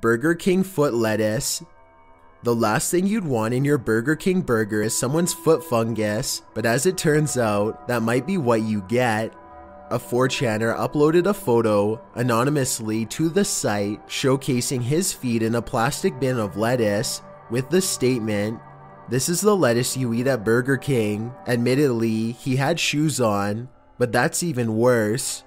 Burger King foot lettuce. The last thing you'd want in your Burger King burger is someone's foot fungus, but as it turns out, that might be what you get. A 4chaner uploaded a photo anonymously to the site showcasing his feet in a plastic bin of lettuce with the statement, This is the lettuce you eat at Burger King. Admittedly, he had shoes on, but that's even worse.